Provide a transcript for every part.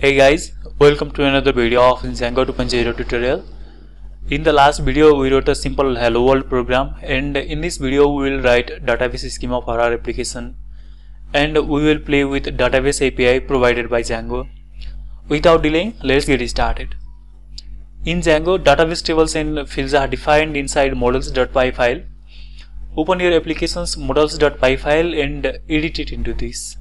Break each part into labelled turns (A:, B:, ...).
A: Hey guys, welcome to another video of Django 2.0 tutorial. In the last video we wrote a simple hello world program and in this video we will write database schema for our application and we will play with database API provided by Django. Without delaying, let's get started. In Django, database tables and fields are defined inside models.py file. Open your application's models.py file and edit it into this.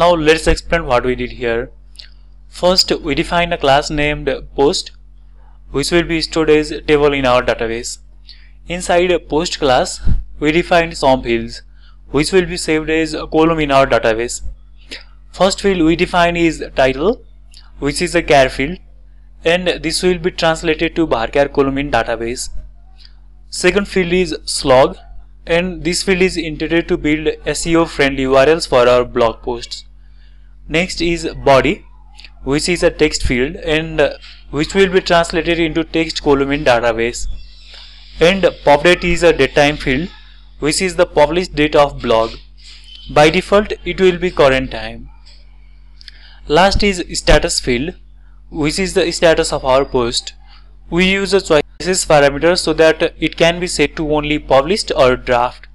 A: Now let's explain what we did here. First, we defined a class named post which will be stored as table in our database. Inside post class, we defined some fields which will be saved as a column in our database. First field we define is title which is a char field and this will be translated to varchar column in database. Second field is slug and this field is intended to build SEO friendly URLs for our blog posts. Next is body which is a text field and uh, which will be translated into text column in database. And pub date is a datetime field which is the published date of blog. By default it will be current time. Last is status field which is the status of our post. We use a choices parameter so that it can be set to only published or draft.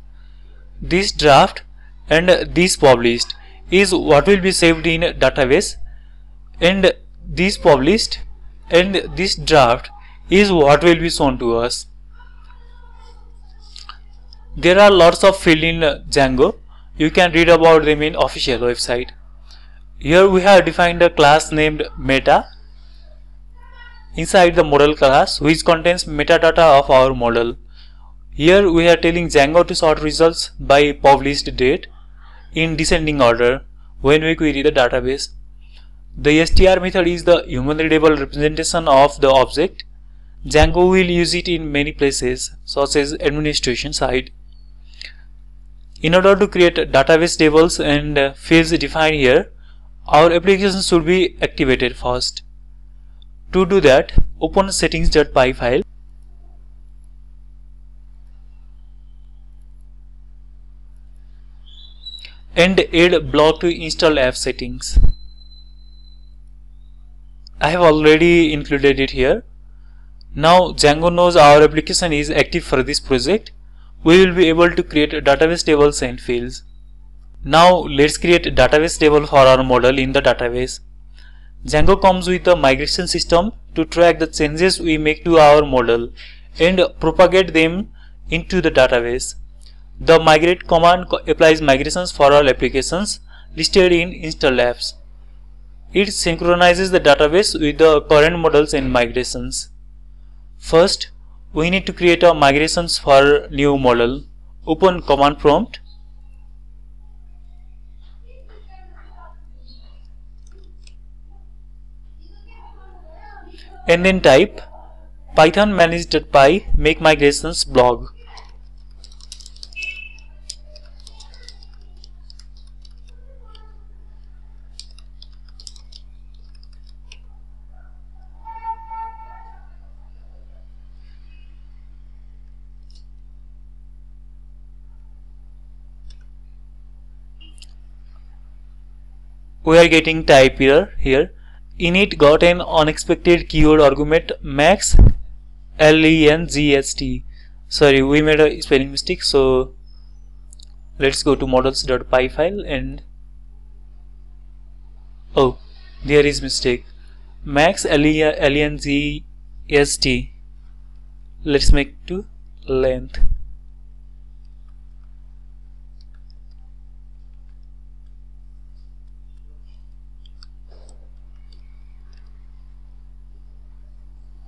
A: This draft and this published is what will be saved in database and this published and this draft is what will be shown to us. There are lots of fields in Django. You can read about them in official website. Here we have defined a class named meta inside the model class which contains metadata of our model. Here we are telling Django to sort results by published date in descending order when we query the database. The str method is the human readable representation of the object. Django will use it in many places such as administration side. In order to create database tables and fields defined here, our application should be activated first. To do that, open settings.py file. And add blog to install app settings. I have already included it here. Now Django knows our application is active for this project. We will be able to create database tables and fields. Now let's create a database table for our model in the database. Django comes with a migration system to track the changes we make to our model and propagate them into the database. The migrate command applies migrations for all applications listed in installed apps. It synchronizes the database with the current models and migrations. First, we need to create a migrations for new model. Open command prompt. And then type python manage.py make migrations blog. We are getting type error here. Init got an unexpected keyword argument max lengst sorry we made a spelling mistake so let's go to models.py file and oh there is mistake. Max lengst let's make to length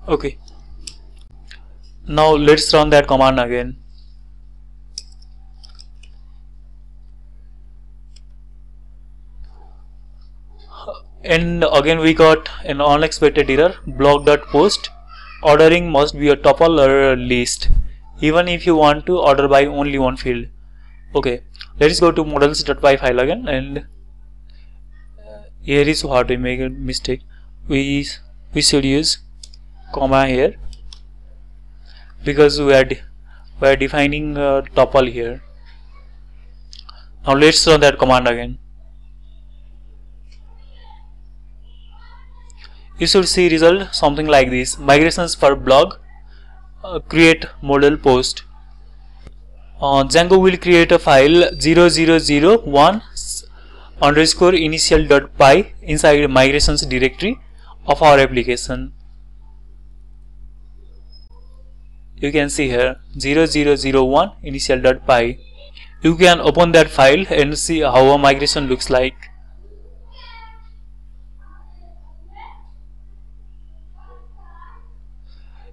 A: okay. Now let's run that command again. And again we got an unexpected error. Blog.post ordering must be a tuple or a list even if you want to order by only one field. Okay let's go to models.py file again and uh, here is what we make a mistake. We we should use comma here because we are we are defining a tuple here. Now let's run that command again. You should see result something like this. Migrations for blog uh, create model post. Uh, Django will create a file 0001 underscore initial dot py inside migrations directory of our application you can see here 0001 initial.py you can open that file and see how a migration looks like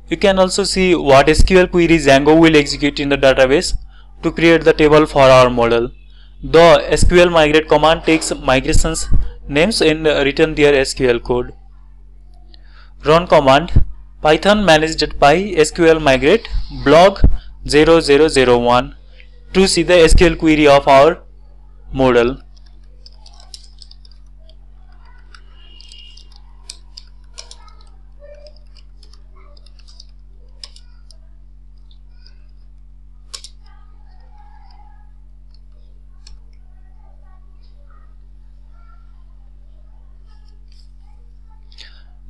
A: you can also see what SQL queries Django will execute in the database to create the table for our model. The SQL migrate command takes migrations names and return their SQL code. Run command python manage.py sql migrate blog 0001 to see the SQL query of our model.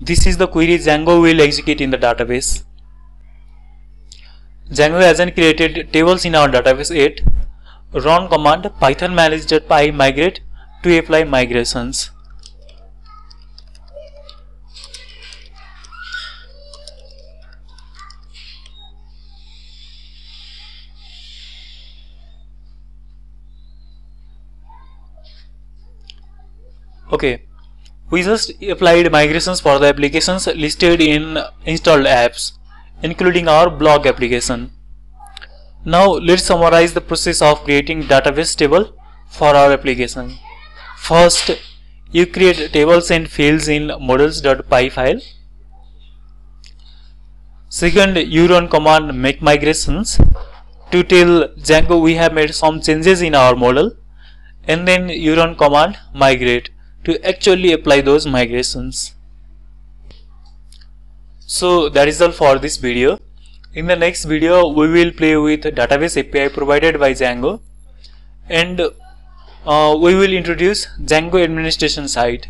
A: This is the query Django will execute in the database. Django hasn't created tables in our database yet. Run command python manage.py migrate to apply migrations. Okay, we just applied migrations for the applications listed in installed apps, including our blog application. Now let's summarize the process of creating database table for our application. First, you create tables and fields in models.py file. Second, you run command make migrations to tell Django we have made some changes in our model and then you run command migrate to actually apply those migrations. So that is all for this video. In the next video we will play with database API provided by Django and uh, we will introduce Django administration site.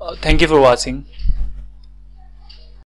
A: Uh, thank you for watching.